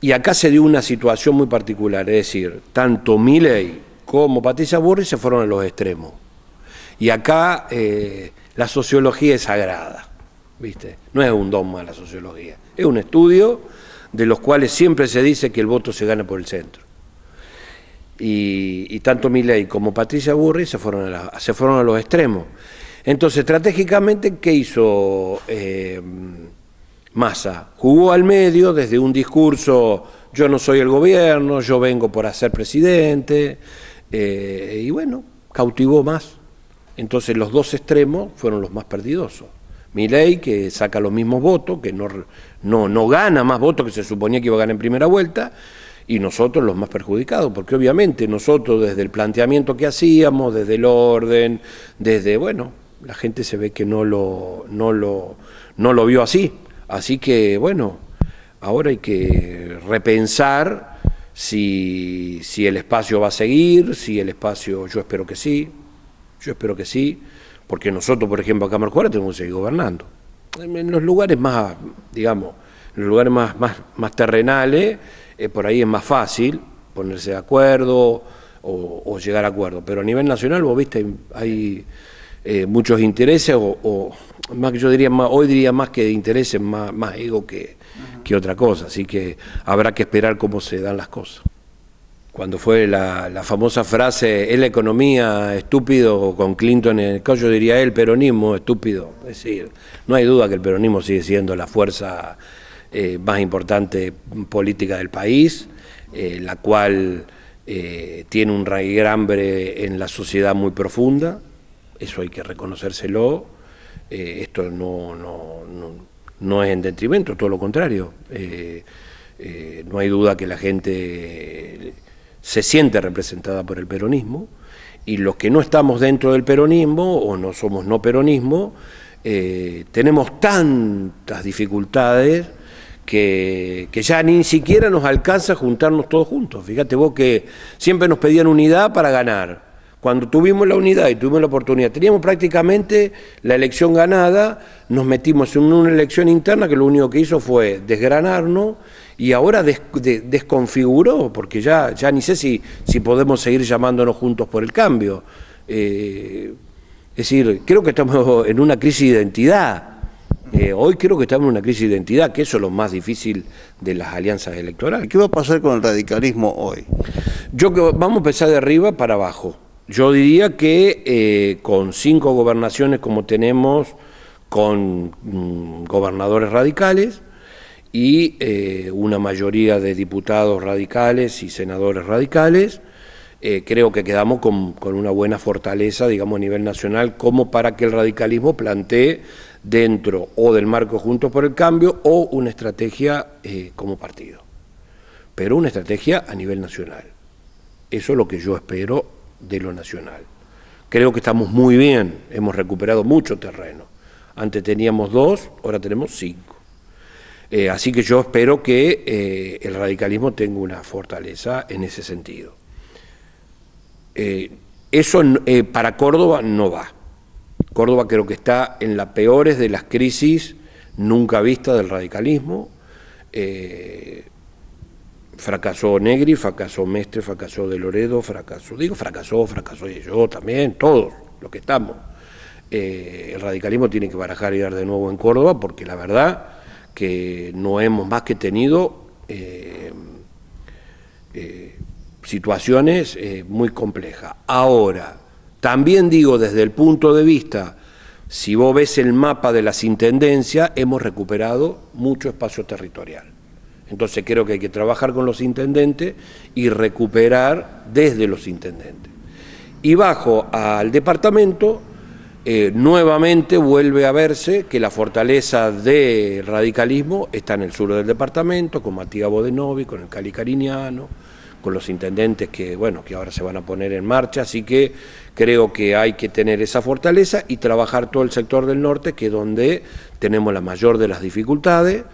Y acá se dio una situación muy particular, es decir, tanto Milley como Patricia Burri se fueron a los extremos. Y acá eh, la sociología es sagrada, ¿viste? No es un dogma la sociología, es un estudio de los cuales siempre se dice que el voto se gana por el centro. Y, tanto Milley como Patricia Burri se fueron a, se fueron a los extremos. Entonces, estratégicamente, ¿qué hizo eh, Massa? Jugó al medio desde un discurso, yo no soy el gobierno, yo vengo por hacer presidente, eh, y bueno, cautivó más. Entonces los dos extremos fueron los más perdidosos. Milei, que saca los mismos votos, que no, no, no gana más votos que se suponía que iba a ganar en primera vuelta, y nosotros los más perjudicados, porque obviamente nosotros desde el planteamiento que hacíamos, desde el orden, desde, bueno, la gente se ve que no lo, no lo, no lo vio así. Así que, bueno, ahora hay que repensar si, si el espacio va a seguir, si el espacio, yo espero que sí, yo espero que sí, porque nosotros, por ejemplo, acá en Marcuara tenemos que seguir gobernando. En los lugares más, digamos, en los lugares más, más, más terrenales, eh, por ahí es más fácil ponerse de acuerdo o, llegar a acuerdo. Pero a nivel nacional, vos viste, hay eh, muchos intereses, o, más yo diría más, hoy diría más que de intereses, más, más ego que, que otra cosa. Así que habrá que esperar cómo se dan las cosas cuando fue la, famosa frase, es la economía estúpido con Clinton en el yo diría el peronismo estúpido. Es decir, no hay duda que el peronismo sigue siendo la fuerza eh, más importante política del país, eh, la cual eh, tiene un raigrambre en la sociedad muy profunda, eso hay que reconocérselo, esto no, no, no, no, es en detrimento, todo lo contrario. no hay duda que la gente se siente representada por el peronismo y los que no estamos dentro del peronismo o no somos no peronismo, eh, tenemos tantas dificultades que, que, ya ni siquiera nos alcanza juntarnos todos juntos. Fíjate vos que siempre nos pedían unidad para ganar. Cuando tuvimos la unidad y tuvimos la oportunidad, teníamos prácticamente la elección ganada, nos metimos en una elección interna que lo único que hizo fue desgranarnos y ahora desconfiguró, porque ya, ya ni sé si, si podemos seguir llamándonos juntos por el cambio. Eh, es decir, creo que estamos en una crisis de identidad. Eh, hoy creo que estamos en una crisis de identidad, que eso es lo más difícil de las alianzas electorales. ¿Qué va a pasar con el radicalismo hoy? Yo que vamos a empezar de arriba para abajo. Yo diría que eh, con cinco gobernaciones como tenemos, con mm, gobernadores radicales, y eh, una mayoría de diputados radicales y senadores radicales. Eh, creo que quedamos con, una buena fortaleza, digamos, a nivel nacional, como para que el radicalismo plantee dentro o del marco Juntos por el Cambio o una estrategia como partido, pero una estrategia a nivel nacional. Eso es lo que yo espero de lo nacional. Creo que estamos muy bien, hemos recuperado mucho terreno. Antes teníamos dos, ahora tenemos cinco. Eh, así que yo espero que eh, el radicalismo tenga una fortaleza en ese sentido. Eh, eso para Córdoba no va. Córdoba creo que está en las peores de las crisis nunca vistas del radicalismo. Fracasó Negri, fracasó Mestre, fracasó De Loredo, fracasó, digo fracasó, fracasó yo también, todos los que estamos. el radicalismo tiene que barajar y dar de nuevo en Córdoba porque la verdad que no hemos más que tenido eh, eh, situaciones eh, muy complejas. Ahora, también digo desde el punto de vista, si vos ves el mapa de las intendencias, hemos recuperado mucho espacio territorial. Entonces creo que hay que trabajar con los intendentes y recuperar desde los intendentes. Y bajo al departamento eh, nuevamente vuelve a verse que la fortaleza del radicalismo está en el sur del departamento, con Matías Bodenovi, con el Cali Cariñano, con los intendentes que, bueno, que ahora se van a poner en marcha, así que creo que hay que tener esa fortaleza y trabajar todo el sector del norte, que es donde tenemos la mayor de las dificultades.